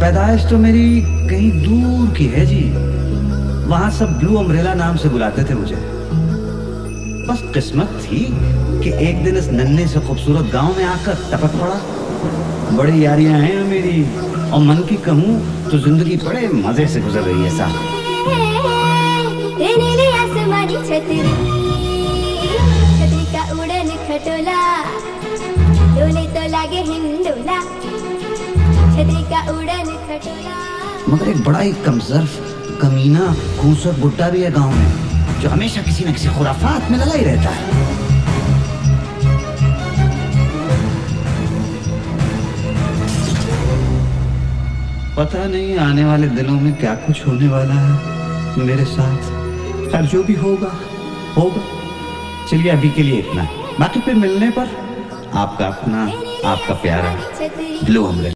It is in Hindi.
पैदाइश तो मेरी कहीं दूर की है जी। वहाँ सब ब्लू अम्ब्रेला नाम से बुलाते थे मुझे। बस किस्मत थी कि एक दिन इस नन्हे से खूबसूरत गाँव में आकर टपक पड़ा। बड़ी यारियाँ हैं मेरी, और मन की कहूँ तो ज़िंदगी बड़े मज़े से गुजर रही है साहब। मगर एक बड़ा ही कमजर्फ, कमीना खूबसूरत बुट्टा भी है गाँव में, जो हमेशा किसी न किसी खुराफात में लगा ही रहता है। पता नहीं आने वाले दिनों में क्या कुछ होने वाला है मेरे साथ। खैर, जो भी होगा होगा। चलिए अभी के लिए इतना। बाकी फिर मिलने पर आपका अपना, आपका प्यारा, ब्लू अम्ब्रेला